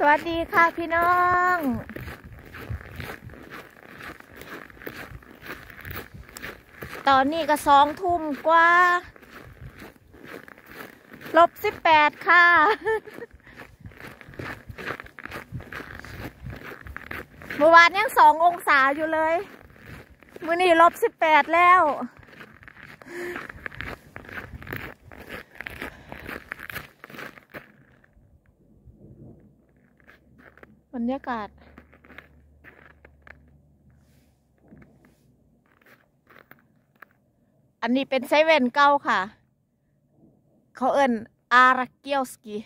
สวัสดีค่ะพี่น้อง ตอนนี้ก็สองทุ่มกว่า ลบสิบแปดค่ะเมื่อวานยังสององศาอยู่เลย มื่อนี้ลบสิบแปดแล้ว บรรยากาศ อันนี้เป็นไซเว่นเก้าค่ะ เขาเอิ้นอาราเกียวสกี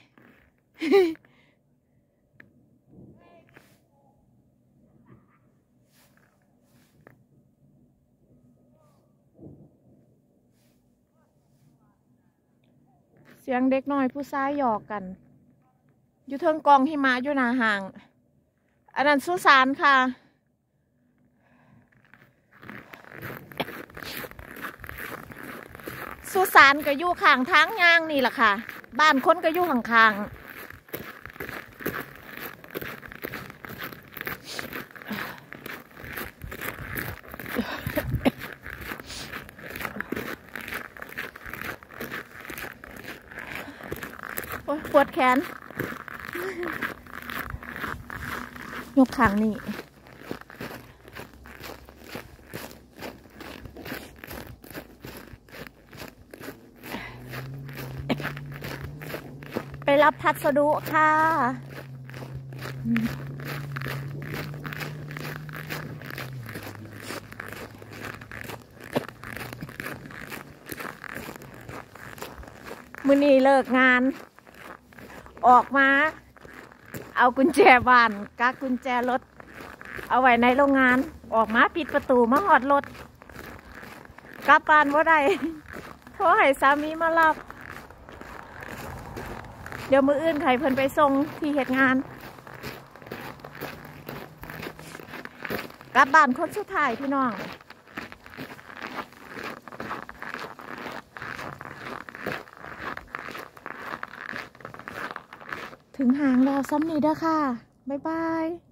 เสียงเด็กน้อยผู้ชายหยอกกัน อยู่เทิงกองหิมะอยู่หนาห่าง อันนั้นสุสานค่ะ สุสานก็อยู่ข้างทางยางนี่แหละค่ะ บ้านคนก็อยู่ข้างๆโอ๊ยปวดแขน ยกขางนี่ไปรับพัสดุค่ะ มือนี้เลิกงาน ออกมา เอากุญแจบ้านกักกุญแจรถ เอาไว้ในโรงงานออกมาปิดประตูมาหอดรถกลับบ้านว่าได้โทรให้สามีมารับ เดี๋ยวมืออื่นใครเพิ่นไปส่งที่เหตุงาน กลับบ้านคนสุดท้ายพี่น้อง ถึงหางแล้วซ้ำนี้เด้อค่ะ บ๊ายบาย